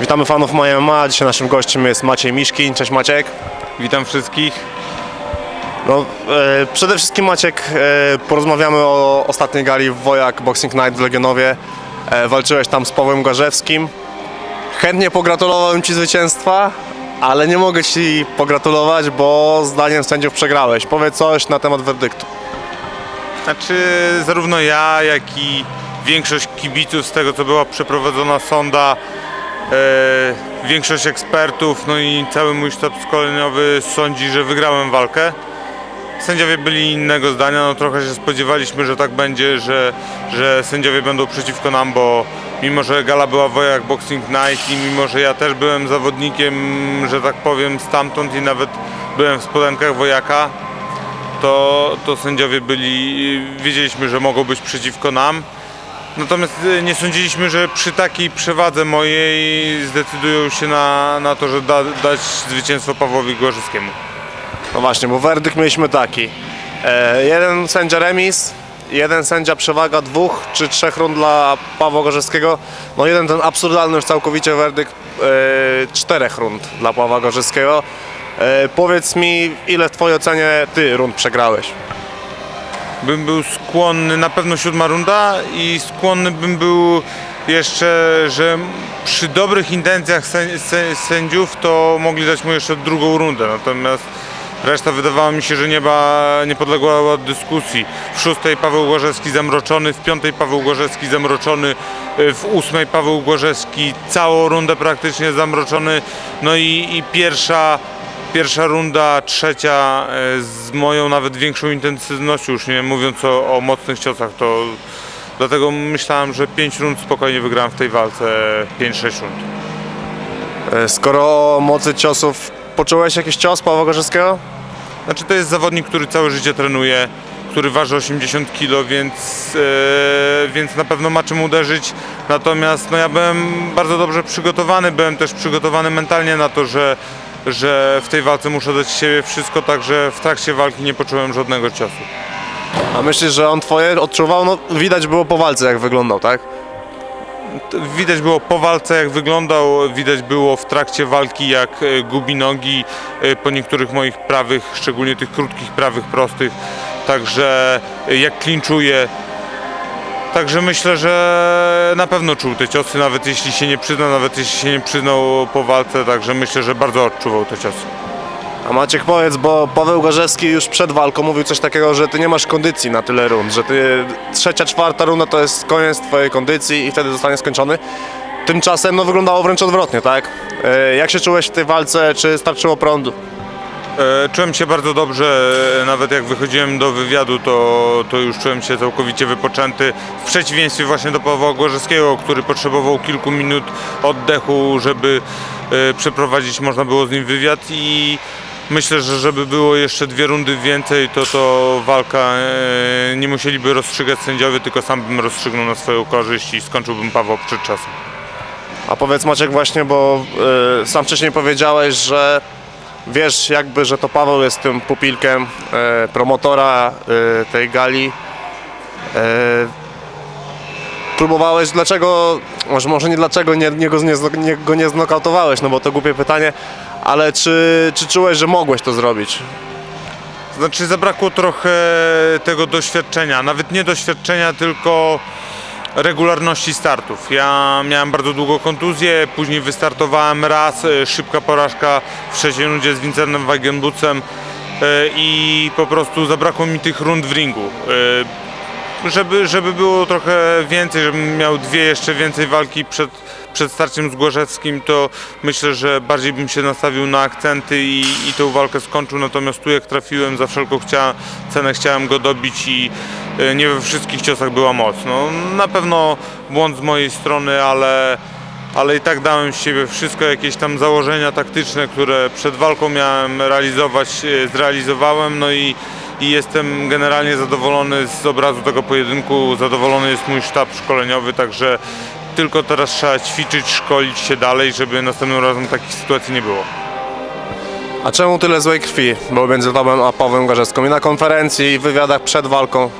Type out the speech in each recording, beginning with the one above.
Witamy fanów MMA. Dzisiaj naszym gościem jest Maciej Miszkin. Cześć Maciek. Witam wszystkich. No, e, przede wszystkim Maciek, e, porozmawiamy o ostatniej gali w Wojak Boxing Night w Legionowie. E, walczyłeś tam z Pawłem Garzewskim. Chętnie pogratulowałem Ci zwycięstwa, ale nie mogę Ci pogratulować, bo zdaniem sędziów przegrałeś. Powiedz coś na temat werdyktu. Znaczy zarówno ja, jak i większość kibiców z tego co była przeprowadzona sonda, większość ekspertów, no i cały mój sztab szkoleniowy sądzi, że wygrałem walkę. Sędziowie byli innego zdania, no trochę się spodziewaliśmy, że tak będzie, że, że sędziowie będą przeciwko nam, bo mimo, że gala była Wojak Boxing Night i mimo, że ja też byłem zawodnikiem, że tak powiem, stamtąd i nawet byłem w spodenkach Wojaka, to, to sędziowie byli, wiedzieliśmy, że mogą być przeciwko nam. Natomiast e, nie sądziliśmy, że przy takiej przewadze mojej zdecydują się na, na to, że da, dać zwycięstwo Pawłowi Gorzyckiemu. No właśnie, bo werdykt mieliśmy taki. E, jeden sędzia remis, jeden sędzia przewaga dwóch czy trzech rund dla Pawła Gorzewskiego. No jeden ten absurdalny już całkowicie werdykt e, czterech rund dla Pawła Gorzewskiego. E, powiedz mi, ile w twojej ocenie ty rund przegrałeś? Bym był skłonny, na pewno siódma runda i skłonny bym był jeszcze, że przy dobrych intencjach sę- sę- sędziów to mogli dać mu jeszcze drugą rundę. Natomiast reszta wydawała mi się, że nie, ma, nie podległa dyskusji. W szóstej Paweł Gorzewski zamroczony, w piątej Paweł Gorzewski zamroczony, w ósmej Paweł Gorzewski całą rundę praktycznie zamroczony. No i, i pierwsza Pierwsza runda, trzecia e, z moją nawet większą intensywnością, już nie mówiąc o, o mocnych ciosach, to dlatego myślałem, że 5 rund spokojnie wygrałem w tej walce, 5-6 rund. E, skoro o mocy ciosów, poczułeś jakiś cios Pawła Gorzewskiego? Znaczy to jest zawodnik, który całe życie trenuje, który waży 80 kg, więc, e, więc na pewno ma czym uderzyć. Natomiast no, ja byłem bardzo dobrze przygotowany, byłem też przygotowany mentalnie na to, że, że w tej walce muszę dać siebie wszystko, także w trakcie walki nie poczułem żadnego ciosu. A myślisz, że on twoje odczuwał? No widać było po walce jak wyglądał, tak? Widać było po walce jak wyglądał, widać było w trakcie walki jak e, gubi nogi e, po niektórych moich prawych, szczególnie tych krótkich prawych prostych, także e, jak klinczuje. Także myślę, że na pewno czuł te ciosy, nawet jeśli się nie przyznał, nawet jeśli się nie przyznał po walce, także myślę, że bardzo odczuwał te ciosy. A Maciek powiedz, bo Paweł Gorzewski już przed walką mówił coś takiego, że ty nie masz kondycji na tyle rund, że ty trzecia, czwarta runda to jest koniec twojej kondycji i wtedy zostanie skończony. Tymczasem no wyglądało wręcz odwrotnie, tak? E, Jak się czułeś w tej walce, czy starczyło prądu? E, Czułem się bardzo dobrze, e, nawet jak wychodziłem do wywiadu, to, to już czułem się całkowicie wypoczęty. W przeciwieństwie właśnie do Pawła Gorzewskiego, który potrzebował kilku minut oddechu, żeby e, przeprowadzić można było z nim wywiad i myślę, że żeby było jeszcze dwie rundy więcej, to to walka nie musieliby rozstrzygać sędziowie, tylko sam bym rozstrzygnął na swoją korzyść i skończyłbym Pawła przed czasem. A powiedz Maciek właśnie, bo e, sam wcześniej powiedziałeś, że wiesz jakby, że to Paweł jest tym pupilkiem e, promotora e, tej gali. E, próbowałeś, dlaczego, może, może nie dlaczego nie, nie, go, nie, nie, go nie znokautowałeś, no bo to głupie pytanie, ale czy, czy czułeś, że mogłeś to zrobić? Znaczy zabrakło trochę tego doświadczenia, nawet nie doświadczenia, tylko regularności startów. Ja miałem bardzo długo kontuzję, później wystartowałem raz, e, szybka porażka w trzeciej rundzie z Vincentem Weigenbucem e, i po prostu zabrakło mi tych rund w ringu. E, Żeby, żeby było trochę więcej, żebym miał dwie jeszcze więcej walki przed, przed starciem z Gorzewskim, to myślę, że bardziej bym się nastawił na akcenty i, i tę walkę skończył. Natomiast tu jak trafiłem, za wszelką chcia, cenę chciałem go dobić i nie we wszystkich ciosach była moc. No, na pewno błąd z mojej strony, ale, ale i tak dałem z siebie wszystko, jakieś tam założenia taktyczne, które przed walką miałem realizować, e, zrealizowałem. No i, i jestem generalnie zadowolony z obrazu tego pojedynku, zadowolony jest mój sztab szkoleniowy, także tylko teraz trzeba ćwiczyć, szkolić się dalej, żeby następnym razem takich sytuacji nie było. A czemu tyle złej krwi było między tobą a Pawłem Gorzewską? I na konferencji, i wywiadach przed walką.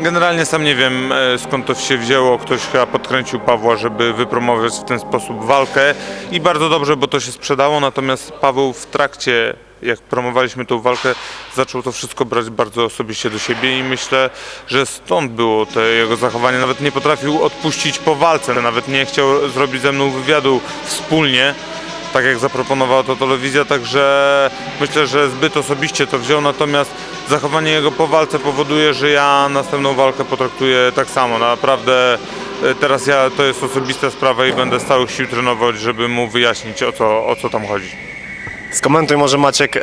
Generalnie sam nie wiem e, skąd to się wzięło. Ktoś chyba podkręcił Pawła, żeby wypromować w ten sposób walkę i bardzo dobrze, bo to się sprzedało. Natomiast Paweł w trakcie, jak promowaliśmy tą walkę, zaczął to wszystko brać bardzo osobiście do siebie i myślę, że stąd było to jego zachowanie. Nawet nie potrafił odpuścić po walce, nawet nie chciał zrobić ze mną wywiadu wspólnie tak jak zaproponowała to telewizja, także myślę, że zbyt osobiście to wziął, natomiast zachowanie jego po walce powoduje, że ja następną walkę potraktuję tak samo. Naprawdę e, teraz ja to jest osobista sprawa i będę z całych sił trenować, żeby mu wyjaśnić o co, o co tam chodzi. Skomentuj może Maciek e,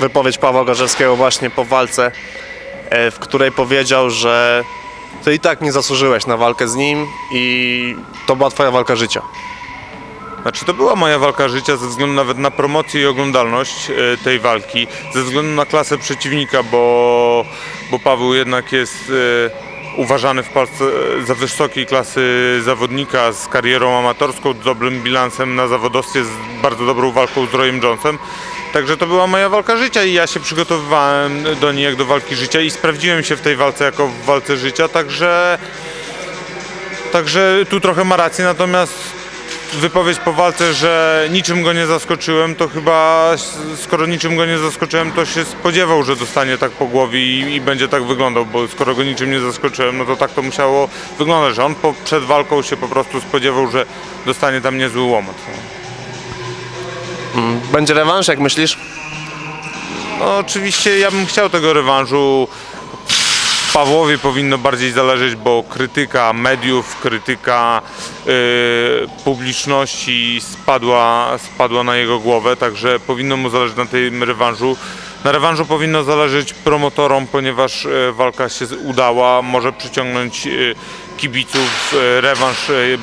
wypowiedź Pawła Gorzewskiego właśnie po walce, e, w której powiedział, że ty i tak nie zasłużyłeś na walkę z nim i to była twoja walka życia. Znaczy to była moja walka życia ze względu nawet na promocję i oglądalność e, tej walki, ze względu na klasę przeciwnika, bo, bo Paweł jednak jest e, uważany w Polsce e, za wysokiej klasy zawodnika z karierą amatorską, dobrym bilansem na zawodowstwie, z bardzo dobrą walką z Royem Jonesem. Także to była moja walka życia i ja się przygotowywałem do niej jak do walki życia i sprawdziłem się w tej walce jako w walce życia, także, także tu trochę ma rację, natomiast wypowiedź po walce, że niczym go nie zaskoczyłem, to chyba skoro niczym go nie zaskoczyłem, to się spodziewał, że dostanie tak po głowie i, i będzie tak wyglądał, bo skoro go niczym nie zaskoczyłem, no to tak to musiało wyglądać, że on po, przed walką się po prostu spodziewał, że dostanie tam niezły łomot. No. Będzie rewanż, jak myślisz? No oczywiście ja bym chciał tego rewanżu. Pawłowi powinno bardziej zależeć, bo krytyka mediów, krytyka y, publiczności spadła, spadła na jego głowę, także powinno mu zależeć na tym rewanżu. Na rewanżu powinno zależeć promotorom, ponieważ y, walka się udała, może przyciągnąć y, kibiców, rewanż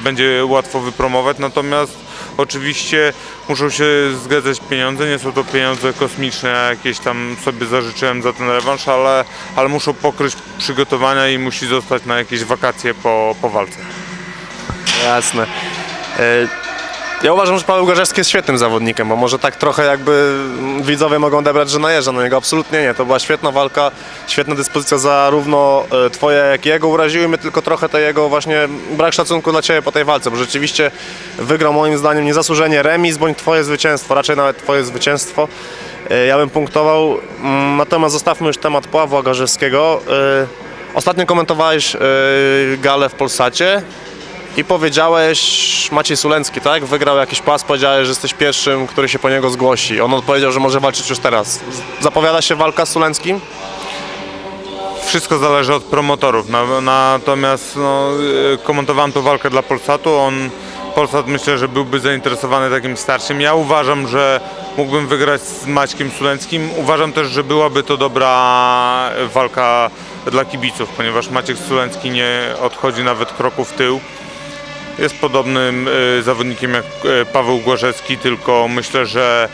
będzie łatwo wypromować, natomiast Oczywiście muszą się zgadzać pieniądze, nie są to pieniądze kosmiczne, ja jakieś tam sobie zażyczyłem za ten rewanż, ale, ale muszą pokryć przygotowania i musi zostać na jakieś wakacje po, po walce. Jasne. E, Ja uważam, że Paweł Gorzewski jest świetnym zawodnikiem, bo może tak trochę jakby widzowie mogą odebrać, że najeżdża na niego. Absolutnie nie. To była świetna walka, świetna dyspozycja zarówno e, twoja, jak i jego. Uraziły mnie tylko trochę to jego właśnie brak szacunku dla ciebie po tej walce, bo rzeczywiście wygrał moim zdaniem niezasłużenie remis, bądź twoje zwycięstwo, raczej nawet twoje zwycięstwo. E, Ja bym punktował, Mm, natomiast zostawmy już temat Pawła Gorzewskiego. E, Ostatnio komentowałeś galę w Polsacie. I powiedziałeś, Maciej Sulencki, tak? Wygrał jakiś pas, powiedziałeś, że jesteś pierwszym, który się po niego zgłosi. On odpowiedział, że może walczyć już teraz. Zapowiada się walka z Sulenckim? Wszystko zależy od promotorów, na, natomiast no, y, komentowałem tą walkę dla Polsatu, on, Polsat myślę, że byłby zainteresowany takim starszym. Ja uważam, że mógłbym wygrać z Maćkiem Sulenckim. Uważam też, że byłaby to dobra walka dla kibiców, ponieważ Maciek Sulencki nie odchodzi nawet kroku w tył. Jest podobnym y, zawodnikiem jak y, Paweł Głażewski, tylko myślę, że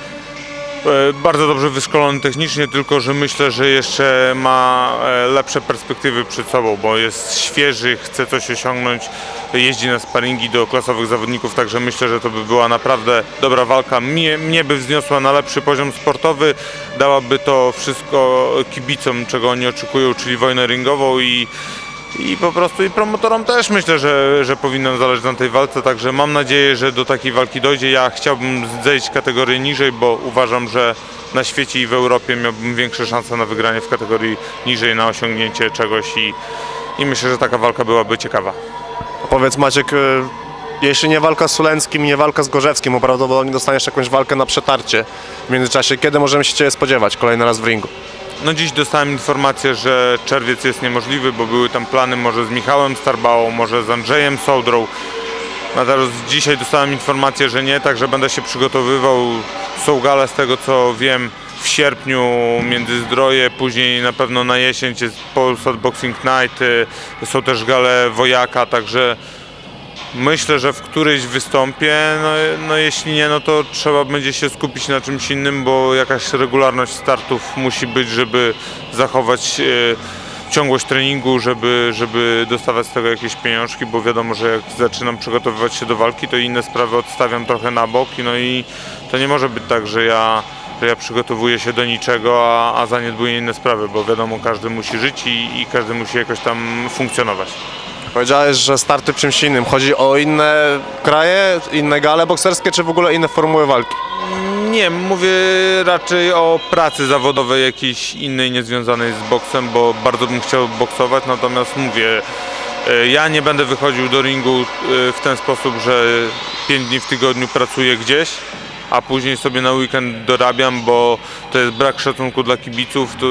e, bardzo dobrze wyszkolony technicznie, tylko że myślę, że jeszcze ma e, lepsze perspektywy przed sobą, bo jest świeży, chce coś osiągnąć, jeździ na sparingi do klasowych zawodników, także myślę, że to by była naprawdę dobra walka. Mnie, mnie by wzniosła na lepszy poziom sportowy, dałaby to wszystko kibicom, czego oni oczekują, czyli wojnę ringową i i po prostu i promotorom też myślę, że, że powinno zależeć na tej walce, także mam nadzieję, że do takiej walki dojdzie. Ja chciałbym zejść kategorię niżej, bo uważam, że na świecie i w Europie miałbym większe szanse na wygranie w kategorii niżej, na osiągnięcie czegoś i, i myślę, że taka walka byłaby ciekawa. Powiedz Maciek, y, jeśli nie walka z Sulenckim, nie walka z Gorzewskim, bo prawdopodobnie dostaniesz jakąś walkę na przetarcie w międzyczasie, kiedy możemy się Ciebie spodziewać kolejny raz w ringu? No dziś dostałem informację, że czerwiec jest niemożliwy, bo były tam plany może z Michałem Starbałą, może z Andrzejem Sołdrą. Teraz dzisiaj dostałem informację, że nie, także będę się przygotowywał. Są gale z tego co wiem w sierpniu Międzyzdroje, później na pewno na jesień jest Polsat Boxing Night, y, są też gale Wojaka, także myślę, że w którejś wystąpię, no, no jeśli nie, no to trzeba będzie się skupić na czymś innym, bo jakaś regularność startów musi być, żeby zachować e, ciągłość treningu, żeby, żeby dostawać z tego jakieś pieniążki, bo wiadomo, że jak zaczynam przygotowywać się do walki, to inne sprawy odstawiam trochę na bok no i to nie może być tak, że ja, że ja przygotowuję się do niczego, a, a zaniedbuję inne sprawy, bo wiadomo, każdy musi żyć i, i każdy musi jakoś tam funkcjonować. Powiedziałeś, że starty czymś innym. Chodzi o inne kraje, inne gale bokserskie, czy w ogóle inne formuły walki? Nie, mówię raczej o pracy zawodowej jakiejś innej, niezwiązanej z boksem, bo bardzo bym chciał boksować, natomiast mówię, e, ja nie będę wychodził do ringu e, w ten sposób, że 5 dni w tygodniu pracuję gdzieś, a później sobie na weekend dorabiam, bo to jest brak szacunku dla kibiców. To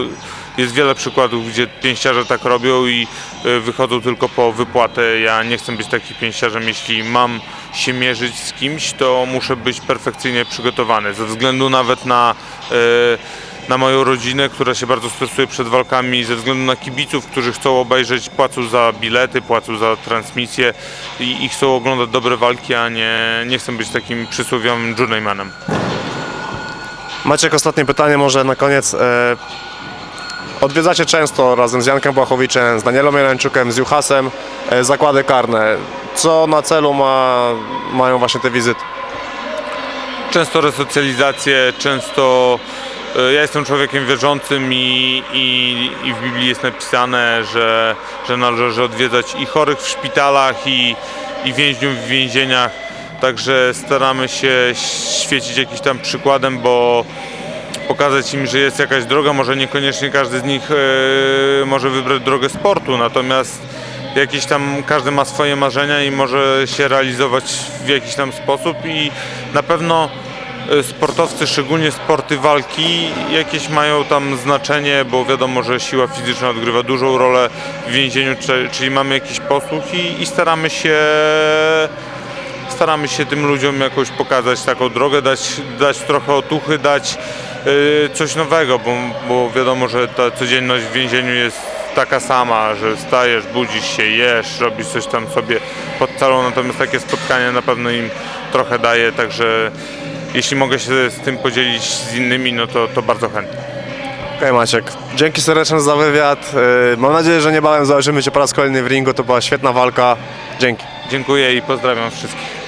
jest wiele przykładów, gdzie pięściarze tak robią i e, wychodzą tylko po wypłatę. Ja nie chcę być takim pięściarzem. Jeśli mam się mierzyć z kimś, to muszę być perfekcyjnie przygotowany. Ze względu nawet na, e, na moją rodzinę, która się bardzo stresuje przed walkami, ze względu na kibiców, którzy chcą obejrzeć, płacą za bilety, płacą za transmisję i, i chcą oglądać dobre walki, a nie, nie chcę być takim przysłowiowym journeymanem. Maciek, ostatnie pytanie może na koniec. Odwiedzacie często razem z Jankiem Błachowiczem, z Danielem Jeleńczukiem, z Juhasem e, zakłady karne. Co na celu ma, mają właśnie te wizyty? często resocjalizację, często e, ja jestem człowiekiem wierzącym i, i, i w Biblii jest napisane, że, że należy odwiedzać i chorych w szpitalach, i, i więźniów w więzieniach. Także staramy się świecić jakimś tam przykładem, bo pokazać im, że jest jakaś droga. Może niekoniecznie każdy z nich e, może wybrać drogę sportu, natomiast jakieś tam każdy ma swoje marzenia i może się realizować w jakiś tam sposób i na pewno e, sportowcy, szczególnie sporty walki, jakieś mają tam znaczenie, bo wiadomo, że siła fizyczna odgrywa dużą rolę w więzieniu, czy- czyli mamy jakiś posłuch i, i staramy się staramy się tym ludziom jakoś pokazać taką drogę, dać, dać trochę otuchy, dać coś nowego, bo, bo wiadomo, że ta codzienność w więzieniu jest taka sama, że stajesz, budzisz się, jesz, robisz coś tam sobie pod celą, natomiast takie spotkanie na pewno im trochę daje, także jeśli mogę się z tym podzielić z innymi, no to, to bardzo chętnie. Okej Maciek, dzięki serdecznie za wywiad. E, Mam nadzieję, że niebawem zobaczymy Cię po raz kolejny w ringu. To była świetna walka. Dzięki. Dziękuję i pozdrawiam wszystkich.